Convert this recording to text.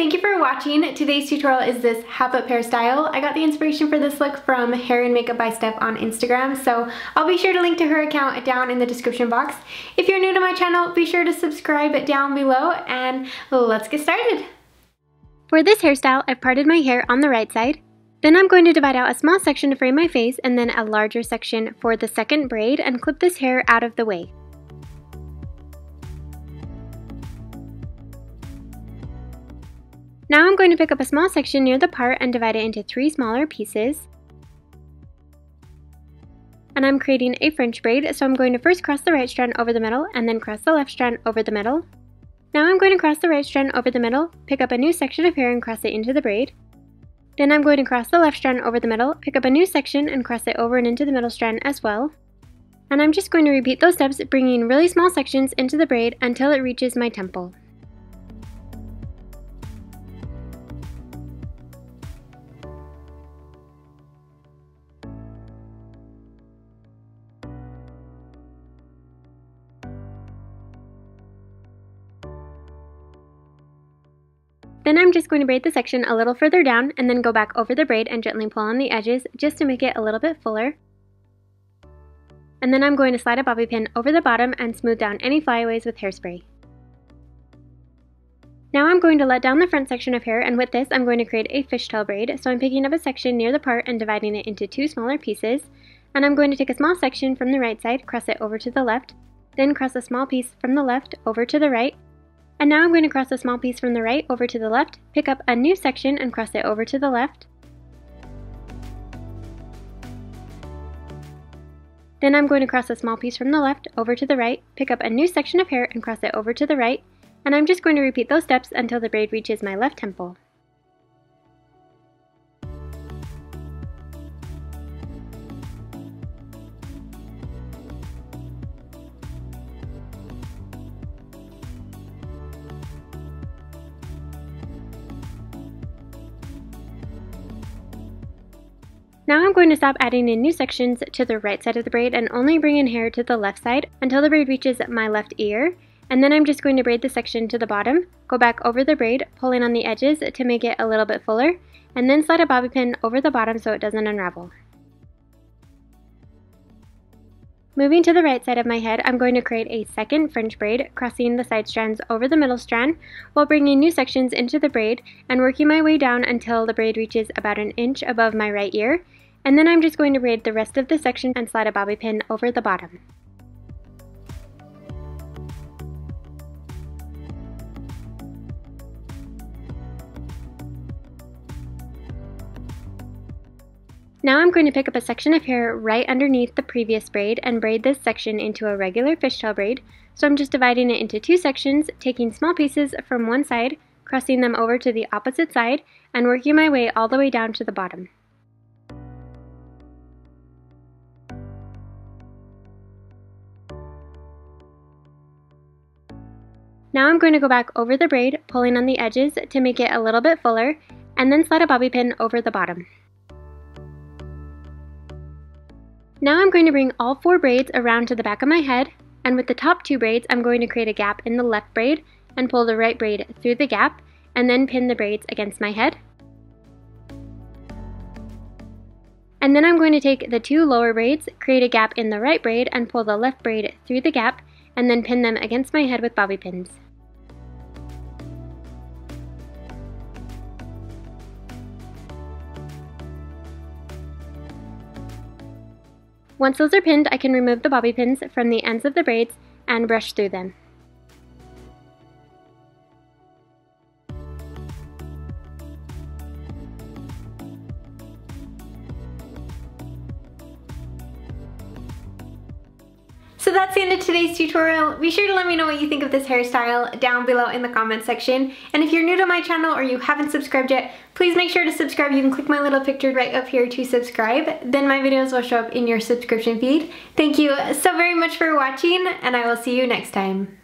thank you for watching. Today's tutorial is this half up hairstyle. I got the inspiration for this look from Hair and Makeup by Steph on Instagram, so I'll be sure to link to her account down in the description box. If you're new to my channel, be sure to subscribe down below, and let's get started. For this hairstyle, I've parted my hair on the right side. Then I'm going to divide out a small section to frame my face and then a larger section for the second braid and clip this hair out of the way. Now I'm going to pick up a small section near the part and divide it into three smaller pieces. And I'm creating a French braid, so I'm going to first cross the right strand over the middle and then cross the left strand over the middle. Now I'm going to cross the right strand over the middle, pick up a new section of hair and cross it into the braid. Then I'm going to cross the left strand over the middle, pick up a new section and cross it over and into the middle strand as well. And I'm just going to repeat those steps, bringing really small sections into the braid until it reaches my temple. Then I'm just going to braid the section a little further down and then go back over the braid and gently pull on the edges just to make it a little bit fuller. And then I'm going to slide a bobby pin over the bottom and smooth down any flyaways with hairspray. Now I'm going to let down the front section of hair and with this I'm going to create a fishtail braid. So I'm picking up a section near the part and dividing it into two smaller pieces. And I'm going to take a small section from the right side, cross it over to the left, then cross a small piece from the left over to the right, and now I'm going to cross a small piece from the right over to the left, pick up a new section and cross it over to the left. Then I'm going to cross a small piece from the left over to the right, pick up a new section of hair and cross it over to the right, and I'm just going to repeat those steps until the braid reaches my left temple. Now I'm going to stop adding in new sections to the right side of the braid and only bring in hair to the left side until the braid reaches my left ear. And then I'm just going to braid the section to the bottom, go back over the braid, pulling on the edges to make it a little bit fuller, and then slide a bobby pin over the bottom so it doesn't unravel. Moving to the right side of my head, I'm going to create a second French braid, crossing the side strands over the middle strand, while bringing new sections into the braid and working my way down until the braid reaches about an inch above my right ear, and then I'm just going to braid the rest of the section and slide a bobby pin over the bottom. Now I'm going to pick up a section of hair right underneath the previous braid and braid this section into a regular fishtail braid. So I'm just dividing it into two sections, taking small pieces from one side, crossing them over to the opposite side, and working my way all the way down to the bottom. Now I'm going to go back over the braid, pulling on the edges to make it a little bit fuller, and then slide a bobby pin over the bottom. Now I'm going to bring all four braids around to the back of my head, and with the top two braids, I'm going to create a gap in the left braid and pull the right braid through the gap, and then pin the braids against my head. And then I'm going to take the two lower braids, create a gap in the right braid, and pull the left braid through the gap, and then pin them against my head with bobby pins. Once those are pinned, I can remove the bobby pins from the ends of the braids and brush through them. That's the end of today's tutorial. Be sure to let me know what you think of this hairstyle down below in the comments section. And if you're new to my channel or you haven't subscribed yet, please make sure to subscribe. You can click my little picture right up here to subscribe. Then my videos will show up in your subscription feed. Thank you so very much for watching and I will see you next time.